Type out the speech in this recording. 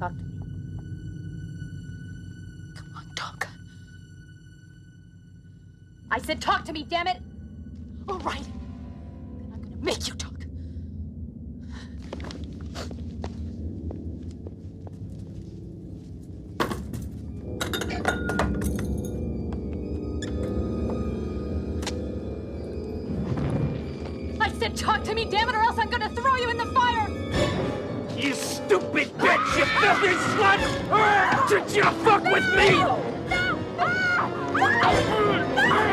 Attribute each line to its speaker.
Speaker 1: Talk to me.
Speaker 2: Come on, talk.
Speaker 1: I said talk to me, damn it!
Speaker 2: All right. Then I'm gonna make you talk.
Speaker 1: I said talk to me, damn it, or else I'm gonna throw you in the fire!
Speaker 3: You stupid bitch, you filthy slut! Did you fuck with me?
Speaker 1: No! No!